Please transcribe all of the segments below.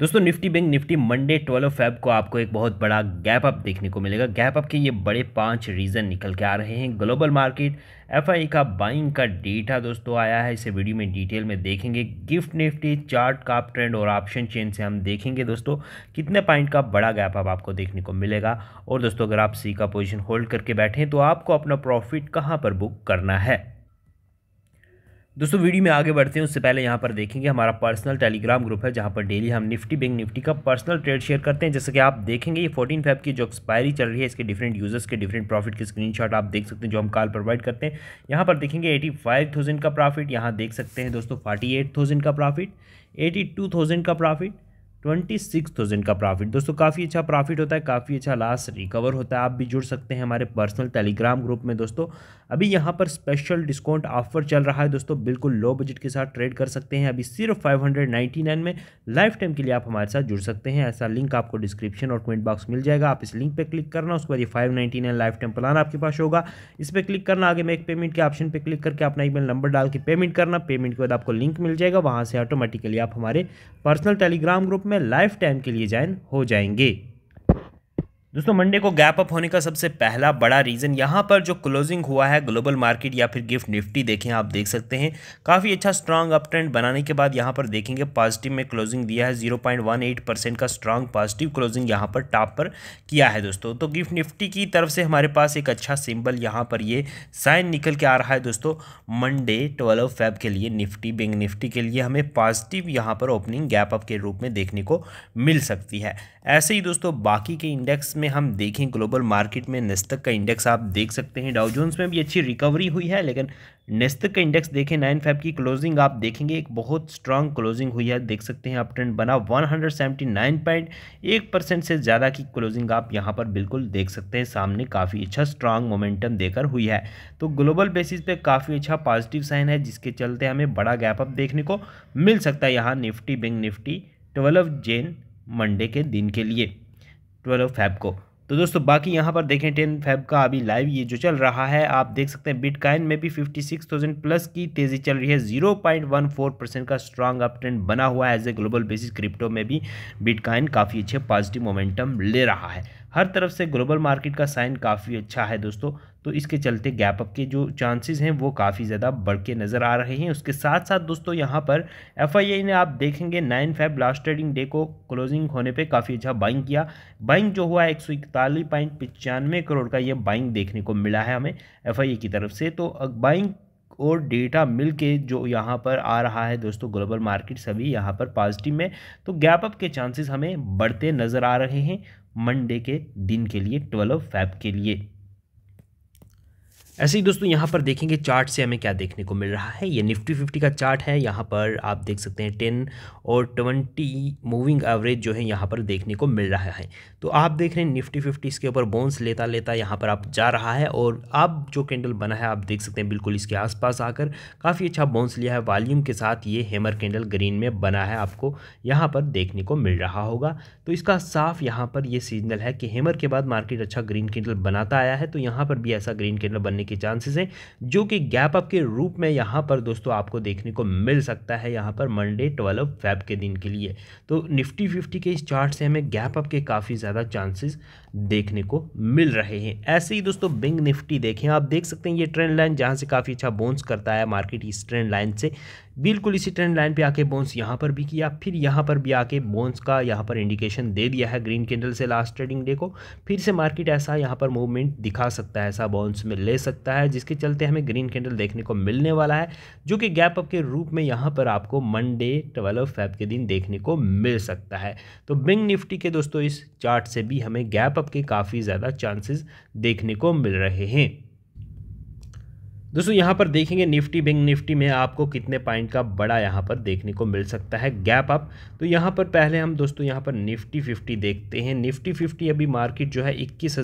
दोस्तों, Nifty bank, Nifty Monday twelve Feb को आपको एक बहुत बड़ा गैप अप देखने को मिलेगा। गैप अप के ये बड़े पाँच रीज़न निकल के आ रहे हैं। ग्लोबल मार्केट, एफआई का बाइंग का डेटा दोस्तों आया है। इसे वीडियो में डिटेल में देखेंगे। गिफ्ट निफ्टी, चार्ट का ट्रेंड और ऑप्शन चेन से हम देखेंगे दोस्तों, कितने पॉइंट का बड़ा गैप अप आपको देखने को मिलेगा। और दोस्तों, अगर आप सी का पोजिशन होल्ड करके बैठे तो आपको अपना प्रॉफिट कहाँ पर बुक करना है? दोस्तों, वीडियो में आगे बढ़ते हैं। उससे पहले यहाँ पर देखेंगे, हमारा पर्सनल टेलीग्राम ग्रुप है, जहाँ पर डेली हम निफ्टी बैंक निफ्टी का पर्सनल ट्रेड शेयर करते हैं। जैसे कि आप देखेंगे, ये फोर्टीन फेब की जो एक्सपायरी चल रही है, इसके डिफरेंट यूज़र्स के डिफरेंट प्रॉफिट के स्क्रीनशॉट आप देख सकते हैं, जो हम कॉल प्रोवाइड करते हैं। यहाँ पर देखेंगे एटी फाइव थाउज़ेंड का प्रॉफिट यहाँ देख सकते हैं दोस्तों फोर्टी एट थाउज़ेंड का प्रॉफिट एटी टू थाउज़ेंड का प्रॉफिट ट्वेंटी सिक्स थाउज़ेंड का प्रॉफिट। दोस्तों, काफ़ी अच्छा प्रॉफिट होता है, काफ़ी अच्छा लास्ट रिकवर होता है। आप भी जुड़ सकते हैं हमारे पर्सनल टेलीग्राम ग्रुप में, दोस्तों। अभी यहाँ पर स्पेशल डिस्काउंट ऑफ़र चल रहा है, दोस्तों। बिल्कुल लो बजट के साथ ट्रेड कर सकते हैं। अभी सिर्फ़ फाइव हंड्रेड नाइन्टी नाइन में लाइफ टाइम के लिए आप हमारे साथ जुड़ सकते हैं। ऐसा लिंक आपको डिस्क्रिप्शन और कमेंट बॉक्स मिल जाएगा। आप इस लिंक पर क्लिक करना, उसके बाद ये five ninety nine life time plan आपके पास होगा। इस पर क्लिक करना, आगे में एक पेमेंट के ऑप्शन पर क्लिक करके अपना ईमेल नंबर डाल के पेमेंट करना। पेमेंट के बाद आपको लिंक मिल जाएगा। वहाँ से ऑटोमेटिकली आप हमारे पर्सनल टेलीग्राम ग्रुप में लाइफ टाइम के लिए ज्वाइन हो जाएँगे। दोस्तों मंडे को गैप अप होने का सबसे पहला बड़ा रीज़न यहाँ पर जो क्लोजिंग हुआ है ग्लोबल मार्केट या फिर गिफ्ट निफ्टी देखें, आप देख सकते हैं। काफ़ी अच्छा स्ट्रांग अप ट्रेंड बनाने के बाद यहाँ पर देखेंगे पॉजिटिव में क्लोजिंग दिया है 0.18 परसेंट का स्ट्रांग पॉजिटिव क्लोजिंग यहाँ पर टॉप पर किया है दोस्तों। तो गिफ्ट निफ्टी की तरफ़ से हमारे पास एक अच्छा सिम्बल यहाँ पर ये साइन निकल के आ रहा है दोस्तों मंडे ट्वेल्व फेब के लिए निफ्टी बैंक निफ्टी के लिए हमें पॉजिटिव यहाँ पर ओपनिंग गैप अप के रूप में देखने को मिल सकती है। ऐसे ही दोस्तों, बाकी के इंडेक्स में हम देखें ग्लोबल मार्केट में नेस्तक का इंडेक्स आप देख सकते हैं। डाउजोन्स में भी अच्छी रिकवरी हुई है, लेकिन नेस्तक का इंडेक्स देखें, नाइन फाइव की क्लोजिंग आप देखेंगे, एक बहुत स्ट्रांग क्लोजिंग हुई है, देख सकते हैं अप ट्रेंड बना one hundred seventy nine point एक परसेंट से ज़्यादा की क्लोजिंग आप यहाँ पर बिल्कुल देख सकते हैं। सामने काफ़ी अच्छा स्ट्रांग मोमेंटम देकर हुई है। तो ग्लोबल बेसिस पे काफ़ी अच्छा पॉजिटिव साइन है, जिसके चलते हमें बड़ा गैप अप देखने को मिल सकता है यहाँ Nifty bank Nifty, twelve Jan Monday के दिन के लिए। ट्वेल्व फैब को। तो दोस्तों, बाकी यहाँ पर देखें, टेन फैब का अभी लाइव ये जो चल रहा है, आप देख सकते हैं, बिटकॉइन में भी फिफ्टी सिक्स थाउज़ेंड प्लस की तेज़ी चल रही है। Zero point one four percent का स्ट्रांग अप ट्रेंड बना हुआ है as a global basis crypto में भी। बिटकॉइन काफ़ी अच्छे पॉजिटिव मोमेंटम ले रहा है। हर तरफ़ से ग्लोबल मार्केट का साइन काफ़ी अच्छा है दोस्तों। तो इसके चलते गैप अप के जो चांसेस हैं, वो काफ़ी ज़्यादा बढ़ के नज़र आ रहे हैं। उसके साथ साथ दोस्तों, यहाँ पर एफ़ ने आप देखेंगे nine five last trading day को क्लोजिंग होने पे काफ़ी अच्छा बाइंग किया। बाइंग जो हुआ, एक सौ इकतालीस पॉइंट पचानवे करोड़ का ये बाइंग देखने को मिला है हमें एफ़ की तरफ़ से। तो बाइंग और डेटा मिल के जो यहाँ पर आ रहा है दोस्तों ग्लोबल मार्केट सभी यहाँ पर पॉजिटिव में तो गैप अप के चांसेस हमें बढ़ते नज़र आ रहे हैं मंडे के दिन के लिए ट्वेल्व फैब के लिए। ऐसे ही दोस्तों, यहाँ पर देखेंगे चार्ट से हमें क्या देखने को मिल रहा है। ये निफ्टी फिफ्टी का चार्ट है। यहाँ पर आप देख सकते हैं टेन और ट्वेंटी मूविंग एवरेज जो है यहाँ पर देखने को मिल रहा है। तो आप देख रहे हैं निफ्टी फिफ्टी इसके ऊपर बोन्स लेता लेता यहाँ पर आप जा रहा है और अब जो कैंडल बना है, आप देख सकते हैं बिल्कुल इसके आसपास आकर काफ़ी अच्छा बोन्स लिया है। वॉल्यूम के साथ ये हेमर कैंडल ग्रीन में बना है आपको। यहाँ पर देखने को मिल रहा होगा। तो इसका साफ़ यहाँ पर ये सिग्नल है कि हेमर के बाद मार्केट अच्छा ग्रीन कैंडल बनाता आया है। तो यहाँ पर भी ऐसा ग्रीन कैंडल बनने के चांसेस हैं, जो कि गैप अप के रूप में यहाँ पर दोस्तों आपको देखने को मिल सकता है यहाँ पर मंडे ट्वेल्व फैब के दिन के लिए। तो निफ्टी फिफ्टी के इस चार्ट से हमें गैप अप के काफ़ी ज़्यादा चांसेस देखने को मिल रहे हैं। ऐसे ही दोस्तों बिंग निफ्टी देखें, आप देख सकते हैं ये ट्रेंड लाइन जहाँ से काफ़ी अच्छा बोन्स करता है मार्केट इस ट्रेंड लाइन से। बिल्कुल इसी ट्रेंड लाइन पे आके बोन्स यहाँ पर भी किया, फिर यहाँ पर भी आके बोन्स का यहाँ पर इंडिकेशन दे दिया है ग्रीन कैंडल से लास्ट ट्रेडिंग डे को। फिर से मार्केट ऐसा यहाँ पर मूवमेंट दिखा सकता है, ऐसा बोन्स में ले सकता है, जिसके चलते हमें ग्रीन कैंडल देखने को मिलने वाला है, जो कि गैप अप के रूप में यहाँ पर आपको मंडे ट्वेल्व फैब के दिन देखने को मिल सकता है। तो बिंग निफ्टी के दोस्तों, इस चार्ट से भी हमें गैप अप के काफ़ी ज़्यादा चांसेस देखने को मिल रहे हैं। दोस्तों, यहाँ पर देखेंगे निफ्टी बैंक निफ्टी में आपको कितने पॉइंट का बड़ा यहाँ पर देखने को मिल सकता है गैप अप। तो यहाँ पर पहले हम दोस्तों, यहाँ पर निफ्टी फिफ्टी देखते हैं। निफ्टी फिफ्टी अभी मार्केट जो है इक्कीस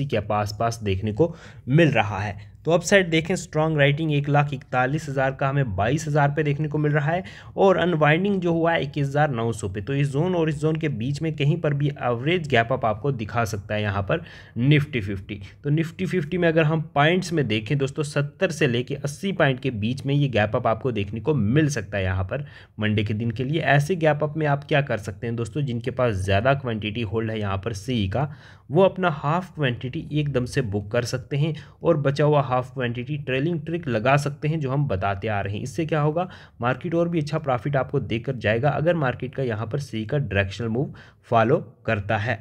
के पास पास देखने को मिल रहा है। तो अब साइड देखें स्ट्रॉन्ग राइटिंग एक लाख इकतालीस हज़ार का हमें बाईस हज़ार पे देखने को मिल रहा है और अनवाइंडिंग जो हुआ है इक्कीस हज़ार नौ सौ पे। तो इस जोन और इस जोन के बीच में कहीं पर भी एवरेज गैप अप आपको दिखा सकता है यहाँ पर निफ्टी फिफ्टी तो निफ्टी फिफ्टी में अगर हम पॉइंट्स में देखें दोस्तों, सत्तर से लेके अस्सी पॉइंट के बीच में ये गैप अप आपको देखने को मिल सकता है यहाँ पर मंडे के दिन के लिए। ऐसे गैप अप में आप क्या कर सकते हैं दोस्तों, जिनके पास ज़्यादा क्वान्टिटी होल्ड है यहाँ पर सी का, वो अपना हाफ़ क्वांटिटी एकदम से बुक कर सकते हैं और बचा हुआ हाफ़ क्वांटिटी ट्रेलिंग ट्रिक लगा सकते हैं जो हम बताते आ रहे हैं। इससे क्या होगा? मार्केट और भी अच्छा प्रॉफिट आपको देकर जाएगा अगर मार्केट का यहाँ पर सी का डायरेक्शनल मूव फॉलो करता है।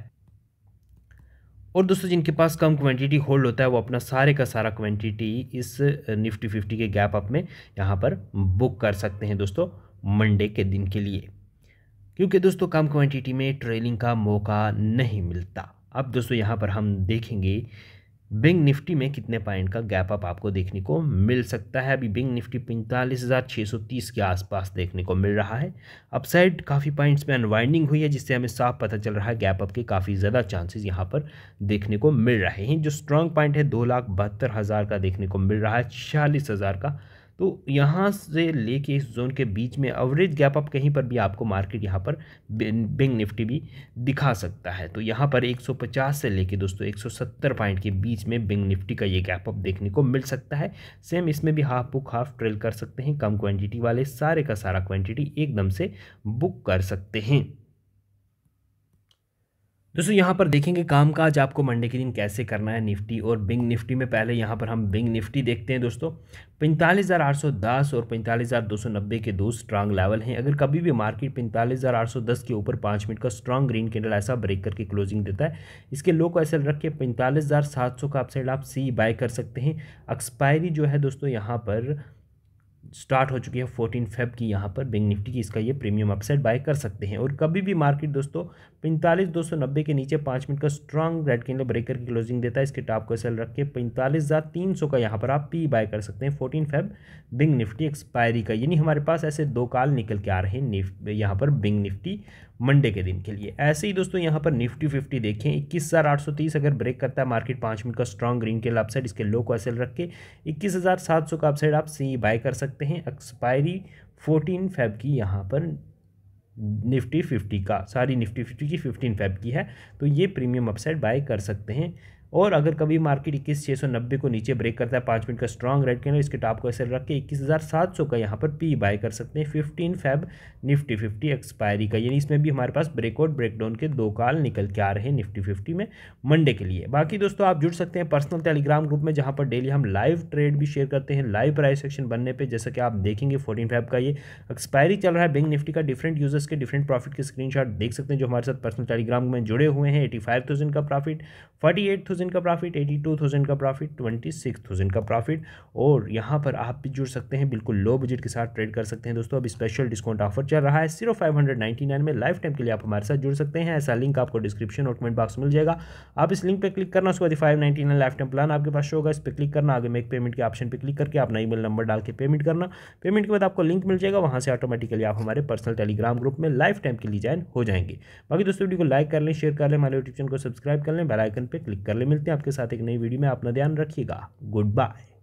और दोस्तों, जिनके पास कम क्वांटिटी होल्ड होता है, वो अपना सारे का सारा क्वांटिटी इस निफ्टी फिफ्टी के गैप अप में यहाँ पर बुक कर सकते हैं दोस्तों मंडे के दिन के लिए। क्योंकि दोस्तों, कम क्वांटिटी में ट्रेलिंग का मौका नहीं मिलता। अब दोस्तों, यहाँ पर हम देखेंगे बिंग निफ्टी में कितने पॉइंट का गैप अप आपको देखने को मिल सकता है? अभी बिंग निफ्टी पैंतालीस हज़ार छः सौ तीस के आसपास देखने को मिल रहा है। अपसाइड काफ़ी पॉइंट्स में अनवाइंडिंग हुई है, जिससे हमें साफ़ पता चल रहा है गैप अप के काफ़ी ज़्यादा चांसेस यहाँ पर देखने को मिल रहे हैं। जो स्ट्रॉन्ग पॉइंट है, दो लाख बहत्तर हज़ार का देखने को मिल रहा है, छियालीस हज़ार का तो यहाँ से लेके इस जोन के बीच में एवरेज गैप अप कहीं पर भी आपको मार्केट यहाँ पर बिंग निफ्टी भी दिखा सकता है। तो यहाँ पर 150 से लेके दोस्तों 170 पॉइंट के बीच में बिंग निफ्टी का ये गैप अप देखने को मिल सकता है। सेम इसमें भी हाफ़ बुक, हाफ़ ट्रेल कर सकते हैं। कम क्वांटिटी वाले सारे का सारा क्वांटिटी एकदम से बुक कर सकते हैं। दोस्तों, यहाँ पर देखेंगे कामकाज आपको मंडे के दिन कैसे करना है निफ्टी और बिंग निफ्टी में। पहले यहाँ पर हम बिंग निफ्टी देखते हैं दोस्तों। पैंतालीस हज़ार आठ सौ दस और पैंतालीस हज़ार दो सौ नब्बे के दो स्ट्रांग लेवल हैं। अगर कभी भी मार्केट पैंतालीस हज़ार आठ सौ दस के ऊपर पाँच मिनट का स्ट्रांग ग्रीन कैंडल ऐसा ब्रेक करके क्लोजिंग देता है, इसके लो को ऐसे रख के पैंतालीस का अपसाइड आप सी बाय कर सकते हैं। एक्सपायरी जो है दोस्तों, यहाँ पर स्टार्ट हो चुकी है फोर्टीन फेब की यहाँ पर बैंक निफ्टी की इसका ये प्रीमियम अपसाइड बाय कर सकते हैं। और कभी भी मार्केट दोस्तों पैंतालीस दो सौ नब्बे के नीचे पाँच मिनट का स्ट्रांग रेड कैंडल ब्रेकर की क्लोजिंग देता है। इसके टॉप को सेल रख के पैंतालीस हज़ार तीन सौ का यहाँ पर आप पी बाय कर सकते हैं फोर्टीन फेब बिंग निफ्टी एक्सपायरी का। यानी हमारे पास ऐसे दो काल निकल के आ रहे हैं यहाँ पर बिंग निफ्टी मंडे के दिन के लिए। ऐसे ही दोस्तों, यहाँ पर निफ्टी फिफ्टी देखें, इक्कीस हज़ार आठ सौ तीस अगर ब्रेक करता है मार्केट पाँच मिनट का स्ट्रॉन्ग ग्रीन के अपसाइड इसके लो को एसएल रख के इक्कीस हज़ार सात सौ का अपसाइड आप सी बाय कर सकते हैं। एक्सपायरी फोर्टीन फेब की यहाँ पर निफ्टी फिफ्टी का, सारी निफ्टी फिफ्टी की फिफ्टीन फेब की है तो ये प्रीमियम अपसाइड बाय कर सकते हैं। और अगर कभी मार्केट इक्कीस छः सौ नब्बे को नीचे ब्रेक करता है, पाँच मिनट का स्ट्रॉन्ग रेड कैंडल इसके टॉप को ऐसे रख के इक्कीस हज़ार सात सौ का यहाँ पर पी बाय कर सकते हैं। Fifteen Feb Nifty fifty expiry का, यानी इसमें भी हमारे पास ब्रेकआउट ब्रेकडाउन के दो काल निकल के आ रहे हैं निफ्टी फिफ्टी में मंडे के लिए। बाकी दोस्तों, आप जुड़ सकते हैं पर्सनल टेलीग्राम ग्रुप में, जहाँ पर डेली हम लाइव ट्रेड भी शेयर करते हैं लाइव प्राइस सेक्शन बनने पर जैसा कि आप देखेंगे फोर्टीन फैब का ये एक्सपायरी चल रहा है। बैंक निफ्टी का डिफरेंट यूज़र्स के डिफरेंट प्रॉफिट के स्क्रीन देख सकते हैं, जो हमारे साथ पर्सनल टेलीग्राम में जुड़े हुए हैं। एटी का प्रॉफिट फोर्टी का प्रॉफिट एटी टू थाउज़ेंड का प्रॉफिट ट्वेंटी सिक्स थाउज़ेंड का प्रॉफिट और यहाँ पर आप भी जुड़ सकते हैं, बिल्कुल लो बजट के साथ ट्रेड कर सकते हैं दोस्तों। अभी स्पेशल डिस्काउंट ऑफ़र चल रहा है, सिर्फ़ फाइव हंड्रेड नाइन्टी नाइन में लाइफ टाइम के लिए आप हमारे साथ जुड़ सकते हैं। ऐसा लिंक आपको डिस्क्रिप्शन और कमेंट बॉक्स मिल जाएगा। आप इस लिंक पर क्लिक करना, उसके बाद five ninety nine life time plan आपके पास शो होगा। इस पर क्लिक करना, आगे मेक पेमेंट के ऑप्शन पर क्लिक करके अपना ईमेल नंबर डाल के पेमेंट करना। पेमेंट के बाद आपको लिंक मिल जाएगा, वहाँ से ऑटोमेटिकली आप हमारे पर्सनल टेलीग्राम ग्रुप में लाइफ टाइम के लिए ज्वाइन हो जाएँगे। बाकी दोस्तों, वीडियो को लाइक कर लें शेयर कर लें, हमारे यूट्यूब चैनल को सब्सक्राइब कर लें बेल आइकन पर क्लिक कर लें। मिलते हैं आपके साथ एक नई वीडियो में। अपना ध्यान रखिएगा। Good bye